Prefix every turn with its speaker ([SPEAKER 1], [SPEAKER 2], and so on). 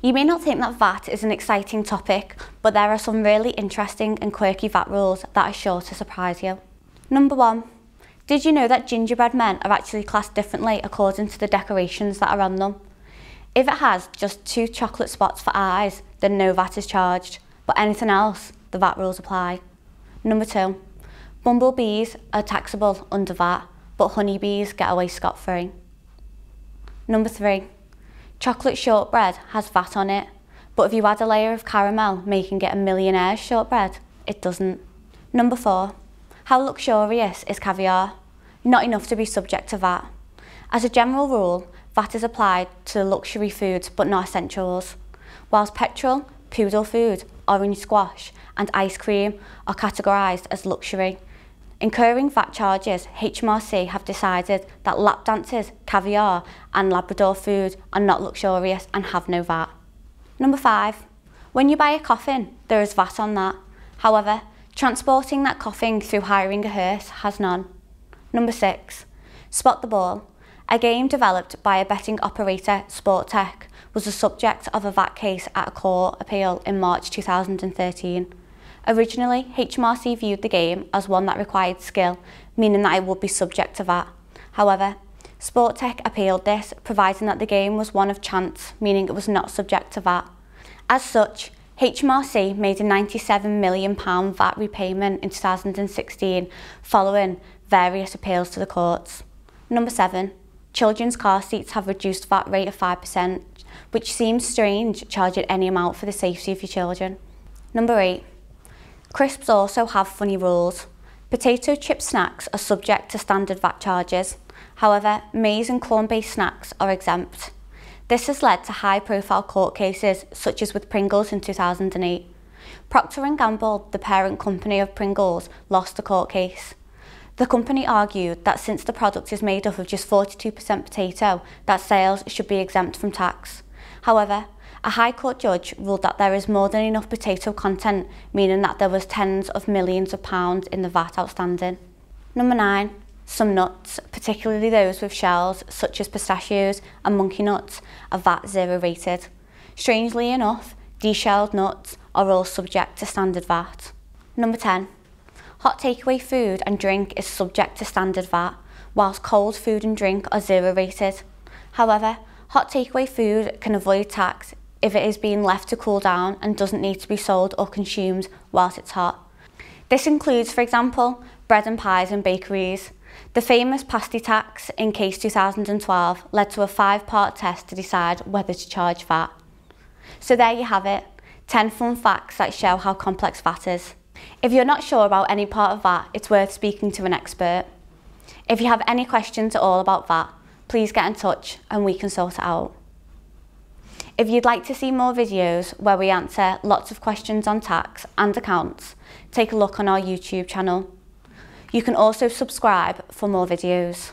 [SPEAKER 1] You may not think that VAT is an exciting topic, but there are some really interesting and quirky VAT rules that are sure to surprise you. Number one, did you know that gingerbread men are actually classed differently according to the decorations that are on them? If it has just two chocolate spots for eyes, then no VAT is charged, but anything else, the VAT rules apply. Number two, bumblebees are taxable under VAT, but honeybees get away scot-free. Number three, chocolate shortbread has VAT on it, but if you add a layer of caramel, making it a millionaire's shortbread, it doesn't. Number four, how luxurious is caviar? Not enough to be subject to VAT. As a general rule, VAT is applied to luxury foods but not essentials, whilst petrol, poodle food, orange squash and ice cream are categorised as luxury. Incurring VAT charges, HMRC have decided that lap dances, caviar and Labrador food are not luxurious and have no VAT. Number five, when you buy a coffin, there is VAT on that. However, transporting that coffin through hiring a hearse has none. Number six, Spot the Ball. A game developed by a betting operator, Sportech, was the subject of a VAT case at a court appeal in March 2013. Originally, HMRC viewed the game as one that required skill, meaning that it would be subject to VAT. However, Sportech appealed this, providing that the game was one of chance, meaning it was not subject to VAT. As such, HMRC made a £97 million VAT repayment in 2016 following various appeals to the courts. Number 7. Children's car seats have reduced VAT rate of 5%, which seems strange charging any amount for the safety of your children. Number 8. Crisps also have funny rules. Potato chip snacks are subject to standard VAT charges. However, maize and corn-based snacks are exempt. This has led to high-profile court cases, such as with Pringles in 2008. Procter & Gamble, the parent company of Pringles, lost the court case. The company argued that since the product is made up of just 42% potato, that sales should be exempt from tax. However, a High Court judge ruled that there is more than enough potato content, meaning that there was tens of millions of pounds in the VAT outstanding. Number nine, some nuts, particularly those with shells such as pistachios and monkey nuts, are VAT zero rated. Strangely enough, deshelled nuts are all subject to standard VAT. Number 10. Hot takeaway food and drink is subject to standard VAT, whilst cold food and drink are zero rated. However, hot takeaway food can avoid tax if it is being left to cool down and doesn't need to be sold or consumed whilst it's hot. This includes, for example, bread and pies in bakeries. The famous pasty tax in case 2012 led to a five-part test to decide whether to charge VAT. So there you have it, 10 fun facts that show how complex VAT is. If you're not sure about any part of VAT, it's worth speaking to an expert. If you have any questions at all about VAT, please get in touch and we can sort it out. If you'd like to see more videos where we answer lots of questions on tax and accounts, take a look on our YouTube channel. You can also subscribe for more videos.